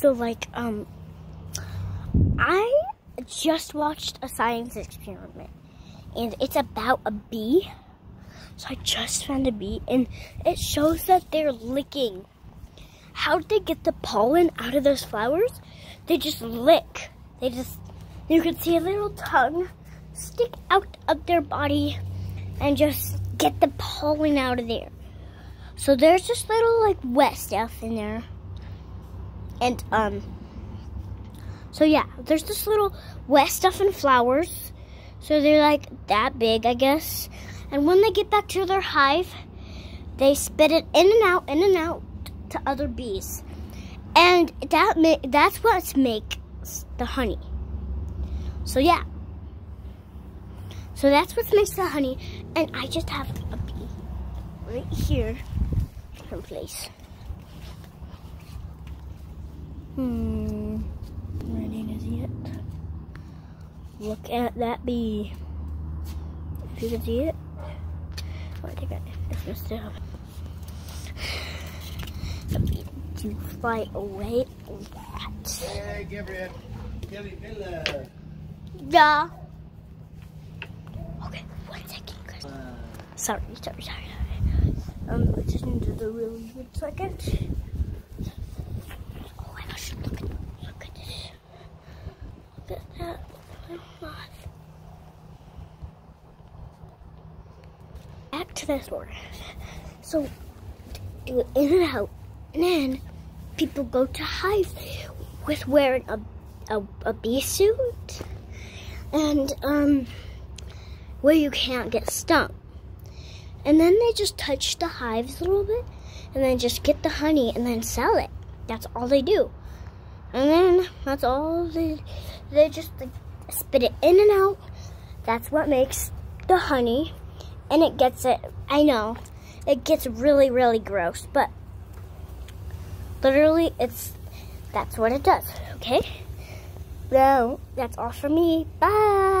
So like, um, I just watched a science experiment and it's about a bee. So I just found a bee and it shows that they're licking. How did they get the pollen out of those flowers? They just lick. They just, you can see a little tongue stick out of their body and just get the pollen out of there. So there's this little like wet stuff in there. And um so yeah, there's this little wet stuff and flowers. So they're like that big, I guess. And when they get back to their hive, they spit it in and out, in and out to other bees. And that that's what makes the honey. So yeah. So that's what makes the honey. And I just have a bee right here someplace. Hmm. To see it? Look at that bee. If you can see it. Oh, I think I messed it bee to fly away a lot. Hey, Gabriel. Kelly Miller. Yeah. Okay, one second, guys. Uh, Sorry, sorry, sorry. Um, I just needed a really good second. Oh my gosh, look at, look at this. That. Oh. Back to the store. So, do it in and out. And then people go to hive with wearing a, a, a bee suit. And, um, where you can't get stung. And then they just touch the hives a little bit and then just get the honey and then sell it. That's all they do. And then that's all they they just like spit it in and out. That's what makes the honey and it gets it I know. It gets really really gross, but literally it's that's what it does, okay? So, that's all for me. Bye.